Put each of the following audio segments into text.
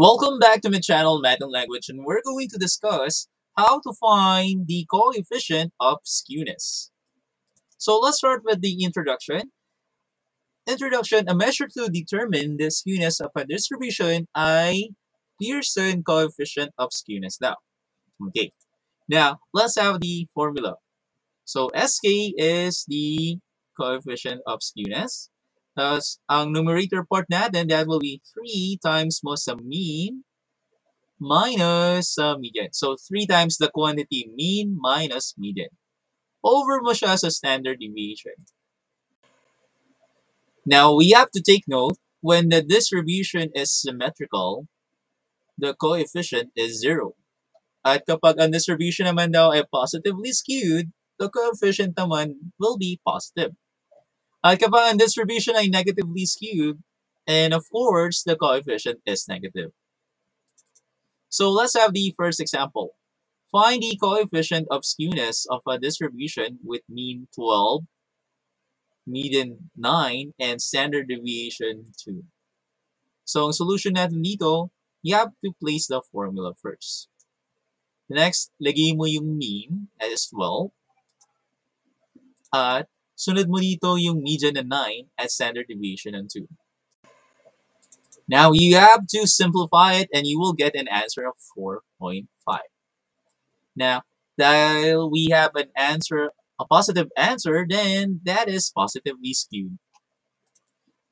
Welcome back to my channel, Math and Language, and we're going to discuss how to find the coefficient of skewness. So let's start with the introduction. Introduction, a measure to determine the skewness of a distribution I Pearson coefficient of skewness Now, Okay, now let's have the formula. So SK is the coefficient of skewness. Thus, ang numerator part natin, that will be 3 times mo sa mean minus sa median. So, 3 times the quantity mean minus median. Over mo siya sa standard deviation. Now, we have to take note, when the distribution is symmetrical, the coefficient is 0. At kapag ang distribution naman daw ay positively skewed, the coefficient naman will be positive. Ah, at kapag ang distribution ay negatively skewed, and of course, the coefficient is negative. So let's have the first example. Find the coefficient of skewness of a distribution with mean 12, median 9, and standard deviation 2. So ang solution natin dito, you have to place the formula first. Next, lagay mo yung mean as 12 at Sunod mo dito yung median na 9 at standard deviation ng 2. Now, you have to simplify it and you will get an answer of 4.5. Now, while we have an answer, a positive answer, then that is positively skewed.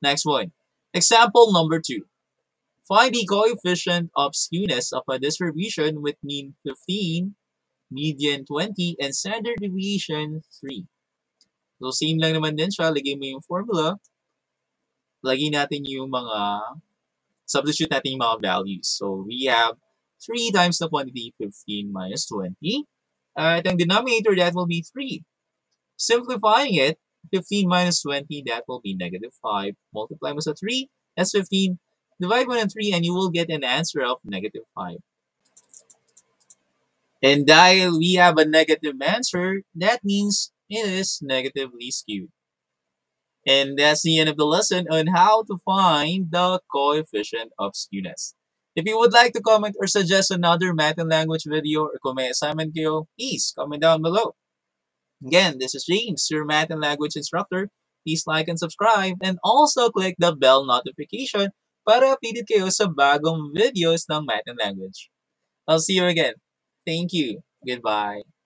Next one. Example number 2. Find the coefficient of skewness of a distribution with mean 15, median 20, and standard deviation 3. So, same lang naman din siya. Lagay mo yung formula. Lagay natin yung mga, substitute natin yung mga values. So, we have 3 times the quantity, 15 minus 20. At ang denominator, that will be 3. Simplifying it, 15 minus 20, that will be negative 5. Multiply mo sa 3, that's 15. Divide mo ng 3 and you will get an answer of negative 5. And dahil we have a negative answer, that means it is negatively skewed. And that's the end of the lesson on how to find the coefficient of skewness. If you would like to comment or suggest another math and language video or kung may assignment kayo, please comment down below. Again, this is James, your math and language instructor. Please like and subscribe and also click the bell notification para updated kayo sa bagong videos ng math and language. I'll see you again. Thank you. Goodbye.